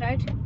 Eruit.